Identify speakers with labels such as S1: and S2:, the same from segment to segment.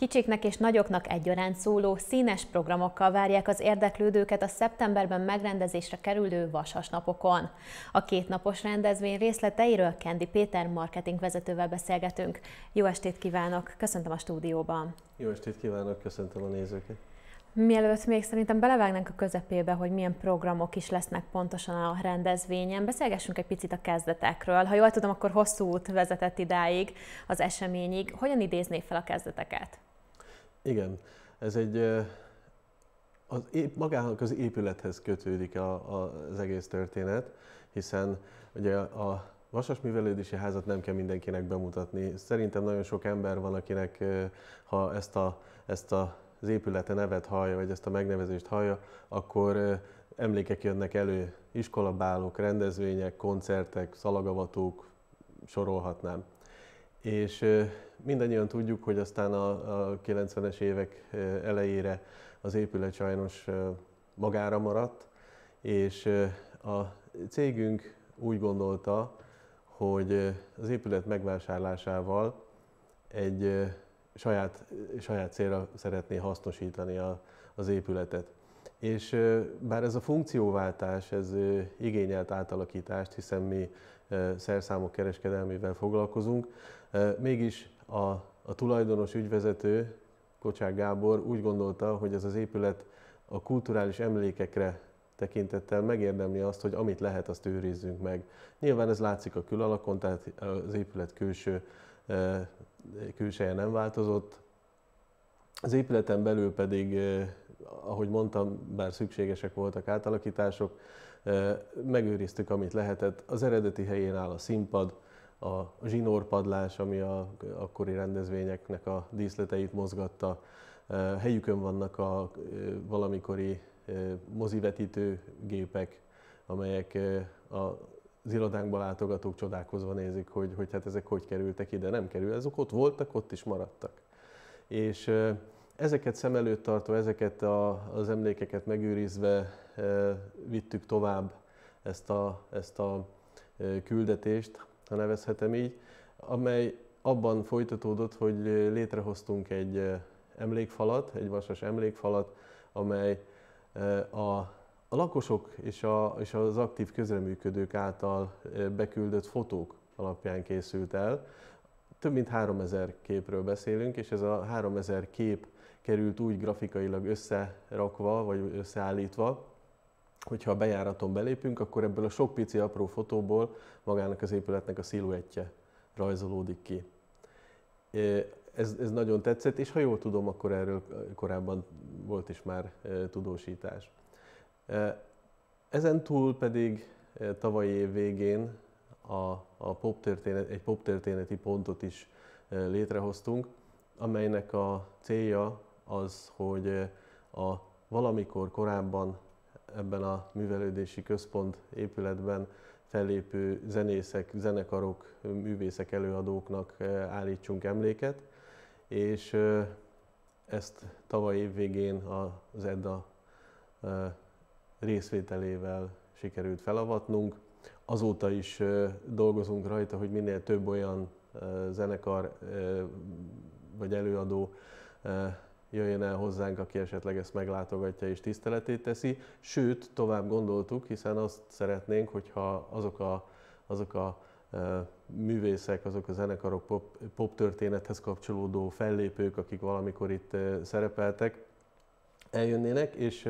S1: Kicsiknek és nagyoknak egyaránt szóló, színes programokkal várják az érdeklődőket a szeptemberben megrendezésre kerülő Vasas napokon. A kétnapos rendezvény részleteiről Kendi Péter marketingvezetővel beszélgetünk. Jó estét kívánok, köszöntöm a stúdióban.
S2: Jó estét kívánok, köszöntöm a nézőket.
S1: Mielőtt még szerintem belevágnánk a közepébe, hogy milyen programok is lesznek pontosan a rendezvényen, beszélgessünk egy picit a kezdetekről. Ha jól tudom, akkor hosszú út vezetett idáig, az eseményig. Hogyan idézné fel a kezdeteket?
S2: Igen, ez egy az, magának az épülethez kötődik a, a, az egész történet, hiszen ugye a Vasas Művelődési Házat nem kell mindenkinek bemutatni. Szerintem nagyon sok ember van, akinek ha ezt a, ezt a az épülete nevet hallja, vagy ezt a megnevezést hallja, akkor emlékek jönnek elő, iskolabálók, rendezvények, koncertek, szalagavatók, sorolhatnám. És mindannyian tudjuk, hogy aztán a, a 90-es évek elejére az épület sajnos magára maradt, és a cégünk úgy gondolta, hogy az épület megvásárlásával egy saját, saját célra szeretné hasznosítani a, az épületet. És bár ez a funkcióváltás, ez igényelt átalakítást, hiszen mi szerszámok kereskedelmével foglalkozunk, mégis a, a tulajdonos ügyvezető, Kocsák Gábor úgy gondolta, hogy ez az épület a kulturális emlékekre tekintettel megérdemli azt, hogy amit lehet, azt őrizzünk meg. Nyilván ez látszik a külalakon, tehát az épület külső külseje nem változott. Az épületen belül pedig, ahogy mondtam, bár szükségesek voltak átalakítások, megőriztük, amit lehetett. Az eredeti helyén áll a színpad, a zsinórpadlás, ami a akkori rendezvényeknek a díszleteit mozgatta. Helyükön vannak a valamikori mozivetítő gépek, amelyek a az irodánkba látogatók csodálkozva nézik, hogy, hogy hát ezek hogy kerültek ide. Nem kerül, ezek ott voltak, ott is maradtak. És ezeket szem előtt tartva, ezeket a, az emlékeket megőrizve vittük tovább ezt a, ezt a küldetést, ha nevezhetem így, amely abban folytatódott, hogy létrehoztunk egy emlékfalat, egy vasas emlékfalat, amely a a lakosok és, a, és az aktív közreműködők által beküldött fotók alapján készült el. Több mint 3000 képről beszélünk, és ez a 3000 kép került úgy grafikailag összerakva, vagy összeállítva, hogyha a bejáraton belépünk, akkor ebből a sok pici apró fotóból magának az épületnek a sziluettje rajzolódik ki. Ez, ez nagyon tetszett, és ha jól tudom, akkor erről korábban volt is már tudósítás. Ezen túl pedig tavalyi év végén a, a pop történet, egy poptörténeti pontot is létrehoztunk, amelynek a célja az, hogy a valamikor korábban ebben a művelődési központ épületben fellépő zenészek, zenekarok, művészek, előadóknak állítsunk emléket, és ezt tavaly év végén az EDDA részvételével sikerült felavatnunk. Azóta is dolgozunk rajta, hogy minél több olyan zenekar vagy előadó jöjjön el hozzánk, aki esetleg ezt meglátogatja és tiszteletét teszi. Sőt, tovább gondoltuk, hiszen azt szeretnénk, hogyha azok a, azok a művészek, azok a zenekarok, pop, pop történethez kapcsolódó fellépők, akik valamikor itt szerepeltek, eljönnének, és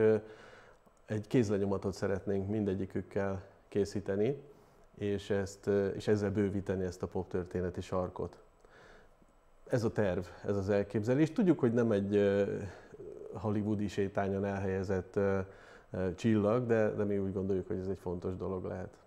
S2: egy kézlenyomatot szeretnénk mindegyikükkel készíteni, és, ezt, és ezzel bővíteni ezt a pop történeti sarkot. Ez a terv, ez az elképzelés. Tudjuk, hogy nem egy hollywoodi sétányon elhelyezett csillag, de, de mi úgy gondoljuk, hogy ez egy fontos dolog lehet.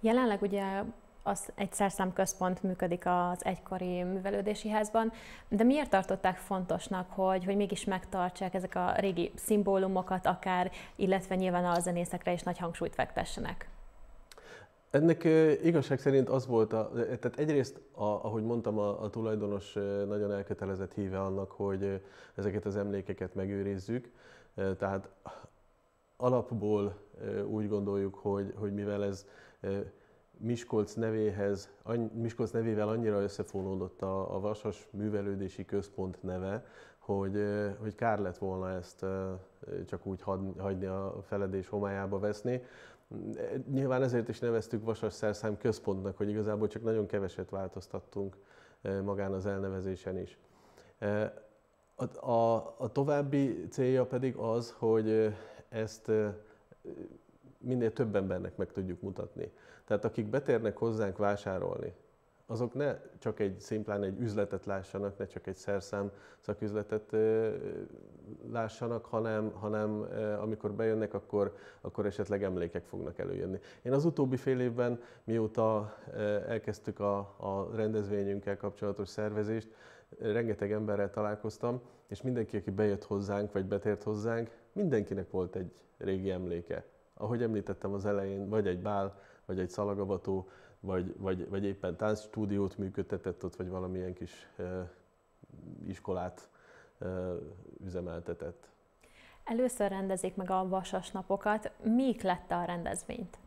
S1: Jelenleg ugye az egy szerszámközpont működik az egykori művelődési házban, de miért tartották fontosnak, hogy, hogy mégis megtartsák ezek a régi szimbólumokat akár, illetve nyilván a zenészekre is nagy hangsúlyt fektessenek?
S2: Ennek igazság szerint az volt, a, tehát egyrészt, a, ahogy mondtam, a, a tulajdonos nagyon elkötelezett híve annak, hogy ezeket az emlékeket megőrizzük. Tehát alapból úgy gondoljuk, hogy, hogy mivel ez Miskolc nevéhez, Miskolc nevével annyira összefonódott a, a Vasas Művelődési Központ neve, hogy, hogy kár lett volna ezt csak úgy hagyni a feledés homályába veszni. Nyilván ezért is neveztük Vasas Szerszám központnak, hogy igazából csak nagyon keveset változtattunk magán az elnevezésen is. A, a, a további célja pedig az, hogy ezt minél több embernek meg tudjuk mutatni. Tehát akik betérnek hozzánk vásárolni, azok ne csak egy szimplán egy üzletet lássanak, ne csak egy szerszám szaküzletet lássanak, hanem, hanem amikor bejönnek, akkor, akkor esetleg emlékek fognak előjönni. Én az utóbbi fél évben, mióta elkezdtük a, a rendezvényünkkel kapcsolatos szervezést, rengeteg emberrel találkoztam, és mindenki, aki bejött hozzánk, vagy betért hozzánk, mindenkinek volt egy régi emléke. Ahogy említettem az elején, vagy egy bál, vagy egy szalagavató, vagy, vagy, vagy éppen táncstúdiót működtetett ott, vagy valamilyen kis e, iskolát e, üzemeltetett.
S1: Először rendezik meg a vasas napokat. Mik lett a rendezvényt?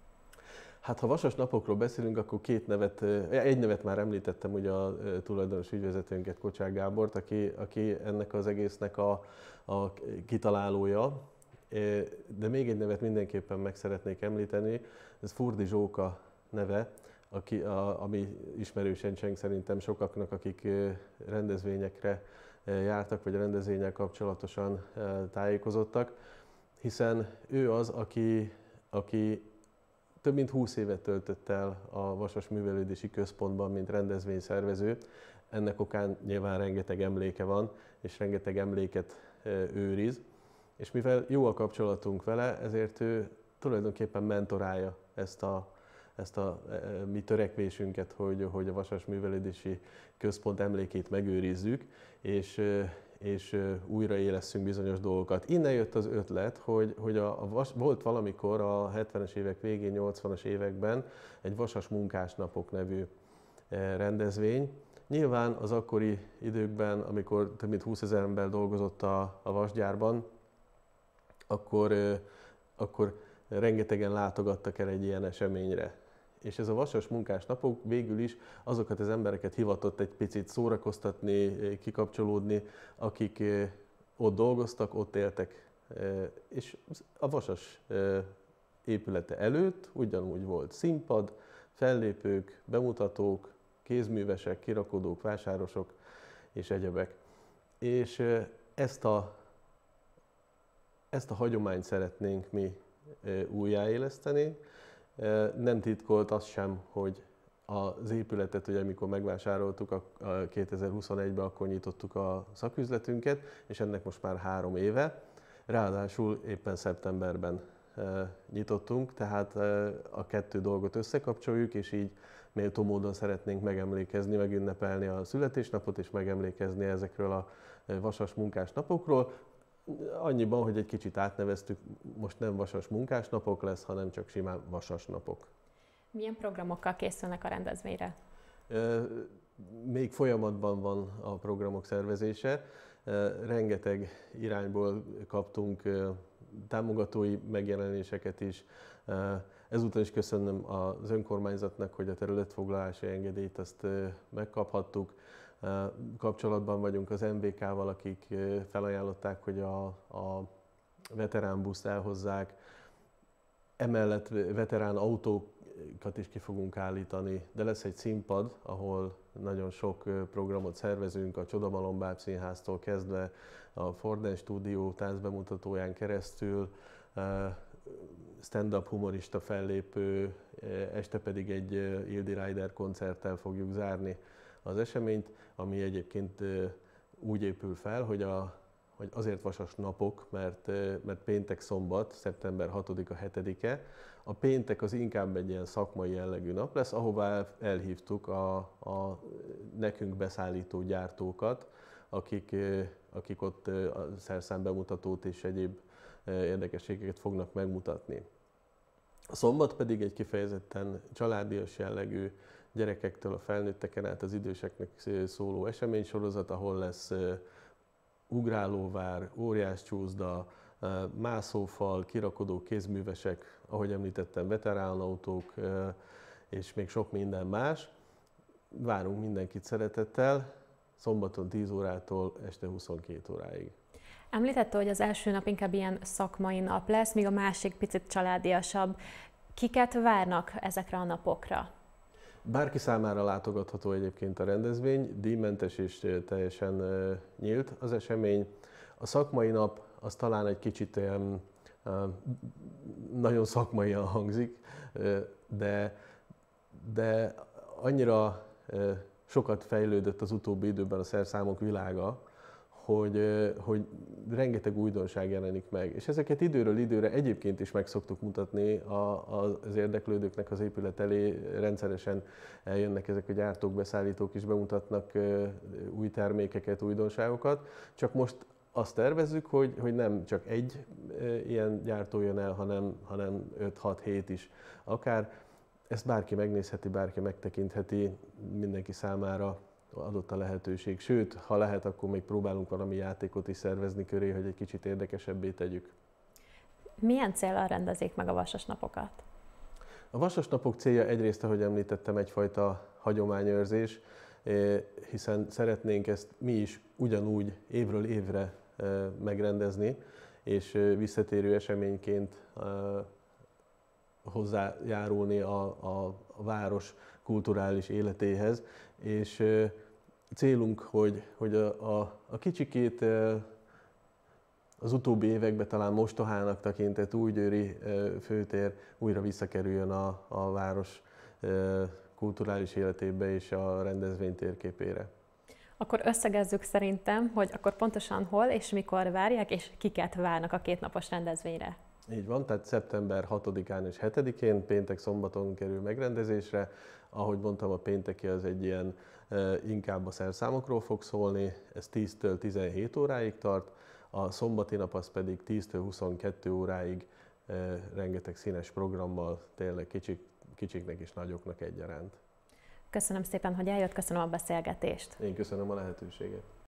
S2: Hát ha vasas napokról beszélünk, akkor két nevet, egy nevet már említettem, ugye a tulajdonos ügyvezetőnket, Kocsák Gábort, aki, aki ennek az egésznek a, a kitalálója, de még egy nevet mindenképpen meg szeretnék említeni, ez Furdi Zsóka neve, aki, a, ami ismerősen cseng szerintem sokaknak, akik rendezvényekre jártak, vagy rendezvényel kapcsolatosan tájékozottak, hiszen ő az, aki, aki több mint 20 évet töltött el a Vasas Művelődési Központban, mint rendezvényszervező. Ennek okán nyilván rengeteg emléke van, és rengeteg emléket őriz. És mivel jó a kapcsolatunk vele, ezért ő tulajdonképpen mentorálja ezt a, ezt a e, e, mi törekvésünket, hogy, hogy a Vasas Művelődési Központ emlékét megőrizzük, és, e, és újraélesszünk bizonyos dolgokat. Innen jött az ötlet, hogy, hogy a, a vas, volt valamikor a 70-es évek végén, 80-as években egy Vasas Munkásnapok nevű rendezvény, Nyilván az akkori időkben, amikor több mint 20 ezer ember dolgozott a, a vasgyárban, akkor, akkor rengetegen látogattak el egy ilyen eseményre. És ez a vasas munkás napok végül is azokat az embereket hivatott egy picit szórakoztatni, kikapcsolódni, akik ott dolgoztak, ott éltek. És a vasas épülete előtt ugyanúgy volt színpad, fellépők, bemutatók, kézművesek, kirakodók, vásárosok és egyebek. És ezt a, ezt a hagyományt szeretnénk mi újjáéleszteni. Nem titkolt az sem, hogy az épületet, hogy amikor megvásároltuk a 2021-ben, akkor nyitottuk a szaküzletünket, és ennek most már három éve. Ráadásul éppen szeptemberben nyitottunk, tehát a kettő dolgot összekapcsoljuk, és így méltó módon szeretnénk megemlékezni, megünnepelni a születésnapot, és megemlékezni ezekről a vasas munkás napokról. Annyiban, hogy egy kicsit átneveztük, most nem vasas munkásnapok lesz, hanem csak simán vasas napok.
S1: Milyen programokkal készülnek a rendezvényre?
S2: Még folyamatban van a programok szervezése. Rengeteg irányból kaptunk támogatói megjelenéseket is. Ezúttal is köszönöm az önkormányzatnak, hogy a területfoglalási engedélyt azt megkaphattuk. Kapcsolatban vagyunk az MVK-val, akik felajánlották, hogy a, a veteránbuszt elhozzák. Emellett veterán autókat is ki fogunk állítani, de lesz egy színpad, ahol nagyon sok programot szervezünk, a Csodamalom Színháztól kezdve a Forden Stúdió táncbemutatóján keresztül, stand-up humorista fellépő, este pedig egy Ildi Rider koncerttel fogjuk zárni az eseményt, ami egyébként úgy épül fel, hogy, a, hogy azért vasas napok, mert, mert péntek szombat, szeptember 6-a, 7-e. A péntek az inkább egy ilyen szakmai jellegű nap lesz, ahová elhívtuk a, a nekünk beszállító gyártókat, akik, akik ott a szerszám bemutatót és egyéb érdekességeket fognak megmutatni. A szombat pedig egy kifejezetten családias jellegű gyerekektől a felnőtteken át az időseknek szóló eseménysorozat, ahol lesz ugrálóvár, óriás csúszda, mászófal, kirakodó kézművesek, ahogy említettem, veteránautók, és még sok minden más. Várunk mindenkit szeretettel, szombaton 10 órától este 22 óráig.
S1: Említette, hogy az első nap inkább ilyen szakmai nap lesz, míg a másik picit családiasabb. Kiket várnak ezekre a napokra?
S2: Bárki számára látogatható egyébként a rendezvény, díjmentes és teljesen nyílt az esemény. A szakmai nap az talán egy kicsit ilyen nagyon szakmaian hangzik, de, de annyira sokat fejlődött az utóbbi időben a szerszámok világa, hogy, hogy rengeteg újdonság jelenik meg. És ezeket időről időre egyébként is meg szoktuk mutatni a, az érdeklődőknek az épület elé. Rendszeresen eljönnek ezek a gyártók, beszállítók is bemutatnak új termékeket, újdonságokat. Csak most azt tervezzük, hogy, hogy nem csak egy ilyen gyártó jön el, hanem, hanem 5-6-7 is akár. Ezt bárki megnézheti, bárki megtekintheti, mindenki számára adott a lehetőség. Sőt, ha lehet, akkor még próbálunk valami játékot is szervezni köré, hogy egy kicsit érdekesebbé tegyük.
S1: Milyen célral rendezik meg a vasas napokat?
S2: A vasas napok célja egyrészt, ahogy említettem, egyfajta hagyományőrzés, eh, hiszen szeretnénk ezt mi is ugyanúgy évről évre eh, megrendezni, és eh, visszatérő eseményként hozzájárulni a, a, a város kulturális életéhez, és célunk, hogy, hogy a, a, a kicsikét az utóbbi években talán mostohának tekintett újgyőri főtér újra visszakerüljön a, a város kulturális életébe és a rendezvény térképére.
S1: Akkor összegezzük szerintem, hogy akkor pontosan hol és mikor várják, és kiket várnak a kétnapos rendezvényre.
S2: Így van, tehát szeptember 6-án és 7-én, péntek, szombaton kerül megrendezésre. Ahogy mondtam, a pénteki az egy ilyen inkább a szerszámokról fog szólni, ez 10-től 17 óráig tart, a szombati nap az pedig 10-től 22 óráig rengeteg színes programmal, tényleg kicsik, kicsiknek és nagyoknak egyaránt.
S1: Köszönöm szépen, hogy eljött, köszönöm a beszélgetést.
S2: Én köszönöm a lehetőséget.